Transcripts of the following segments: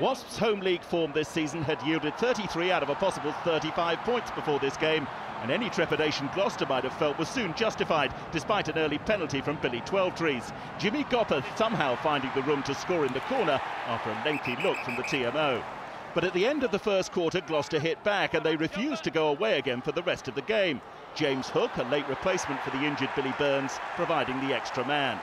Wasps' home league form this season had yielded 33 out of a possible 35 points before this game, and any trepidation Gloucester might have felt was soon justified, despite an early penalty from Billy Twelvetrees. Jimmy Gopperth somehow finding the room to score in the corner after a lengthy look from the TMO. But at the end of the first quarter, Gloucester hit back and they refused to go away again for the rest of the game. James Hook, a late replacement for the injured Billy Burns, providing the extra man.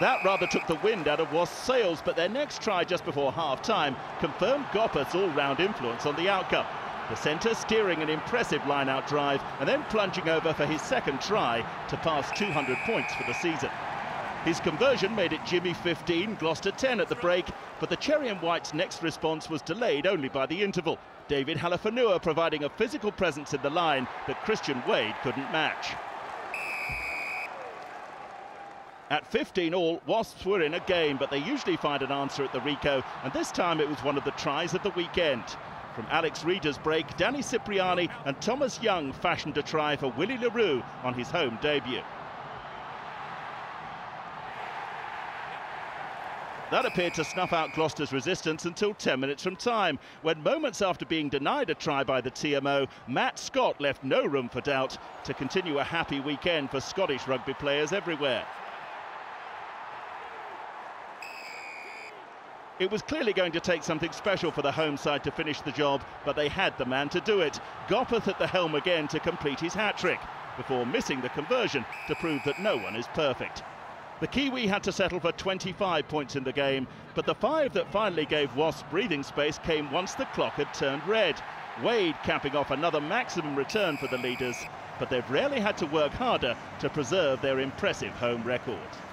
That rather took the wind out of Wasp's sails, but their next try just before half-time confirmed Gopperth's all-round influence on the outcome. The centre steering an impressive line-out drive and then plunging over for his second try to pass 200 points for the season. His conversion made it Jimmy 15, Gloucester 10 at the break, but the Cherry and White's next response was delayed only by the interval. David Halaifonua providing a physical presence in the line that Christian Wade couldn't match. At 15 all, Wasps were in a game, but they usually find an answer at the Ricoh, and this time it was one of the tries of the weekend. From Alex Rieder's break, Danny Cipriani and Thomas Young fashioned a try for Willie le Roux on his home debut. That appeared to snuff out Gloucester's resistance until 10 minutes from time, when moments after being denied a try by the TMO, Matt Scott left no room for doubt to continue a happy weekend for Scottish rugby players everywhere. It was clearly going to take something special for the home side to finish the job, but they had the man to do it. Gopperth at the helm again to complete his hat-trick, before missing the conversion to prove that no one is perfect. The Kiwi had to settle for 25 points in the game, but the five that finally gave Wasp breathing space came once the clock had turned red. Wade capping off another maximum return for the leaders, but they've rarely had to work harder to preserve their impressive home record.